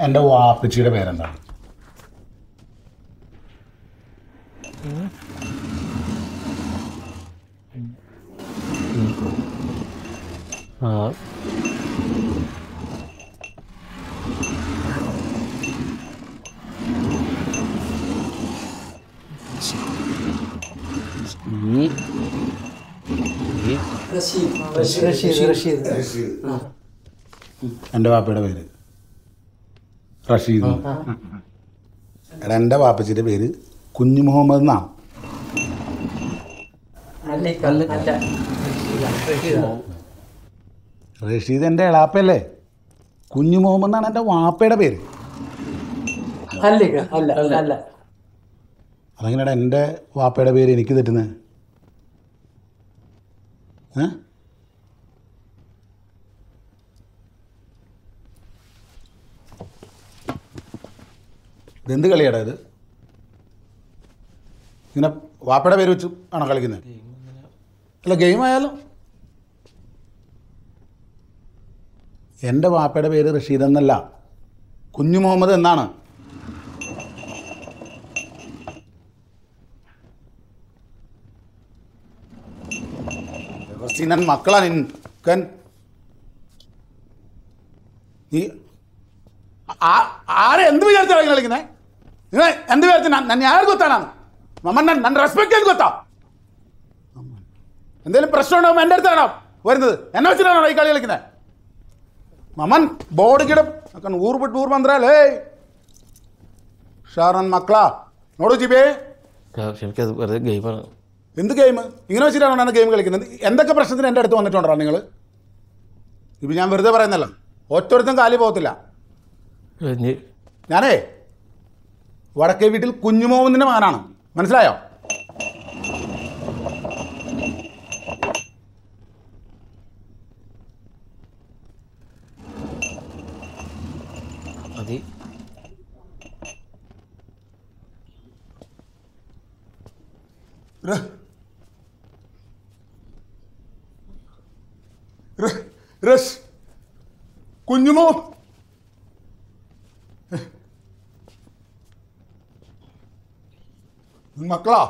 എന്റെ വാപ്പച്ചിയുടെ പേരെന്താണ്? എന്റെ എന്റെ വാപ്പയുടെ പേര്. റഷീദ്. എടാ എന്റെ വാപ്പച്ചിന്റെ പേര് കുഞ്ഞു മുഹമ്മദ് എന്നാണ് റഷീദ്. എന്റെ എളാപ്പല്ലേ? കുഞ്ഞു മുഹമ്മദ് എന്നാണ് എന്റെ വാപ്പയുടെ പേര്. അതെങ്ങനെയാണ് അല്ല. അല്ല. അതെങ്ങനെയാടാ എന്റെ വാപ്പയുടെ പേര് എനിക്ക് തെറ്റുന്നത്? ഏ? ഇതെന്ത് കളിയാടാ ഇത്? ഇങ്ങനെ വാപ്പയുടെ പേര് വെച്ച് ആണോ കളിക്കുന്നത്? അല്ല ഗെയിം ആയാലും. എന്റെ വാപ്പയുടെ പേര് റഷീദ് എന്നല്ല. കുഞ്ഞു മുഹമ്മദ് എന്നാണ്. മക്കളാണ് മക്കളാ നിൻ നീ ആരെ എന്ത് വിചാരിച്ചാണ് കളിക്കുന്നത് നിങ്ങൾ എന്ത് വിചാരിച്ചു ನಾನು ಯಾರು ಗೊತ್ತಾ ನಾನು ಮಮ್ಮ ನನ್ನ ನನ್ನ ರೆಸ್ಪೆಕ್ಟ್ ಏನು ಗೊತ್ತಾ എന്തെങ്കിലും പ്രശ്നം ഉണ്ടാവും എൻ്റെ അടുത്താണോ വരുന്നത് എന്നെ വെച്ചിട്ടാണോ ഈ കളി കളിക്കുന്നത് മമ്മൻ ബോർഡ് കിടം ഊർ ಬಿಟ್ಟು ಊರು ಬಂದ್ರಲ್ಲೇ ഷാർ ನನ್ನ മക്കളാ നോടു ജിബേ എനിക്കത് വെറുതെ ഗെയിമാണ് എന്ത് ഗെയിം ഇങ്ങനെ വെച്ചിട്ടാണോ ഞാൻ ഗെയിം കളിക്കുന്നത് എന്തൊക്കെ പ്രശ്നത്തിന് എൻ്റെ അടുത്ത് വന്നിട്ടുണ്ടോ നിങ്ങൾ ഇപ്പം ഞാൻ വെറുതെ പറയുന്നല്ലോ ഒറ്റൊരുത്തും കാലി പോകത്തില്ല ഇനി ഞാനേ വടക്കേ വീട്ടിൽ കുഞ്ഞുമോഹന്നിന്റെ മകനാണ്. മനസ്സിലായോ? മതി. ര- രസ് കുഞ്ഞുമോ മക്കളാ